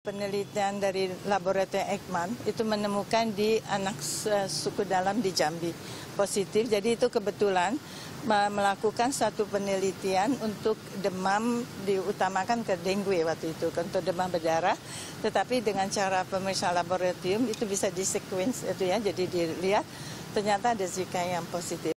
Penelitian dari laboratorium Ekman itu menemukan di anak suku dalam di Jambi positif. Jadi itu kebetulan melakukan satu penelitian untuk demam diutamakan ke dengue waktu itu untuk demam berdarah. Tetapi dengan cara pemeriksaan laboratorium itu bisa di itu ya. Jadi dilihat ternyata ada Zika yang positif.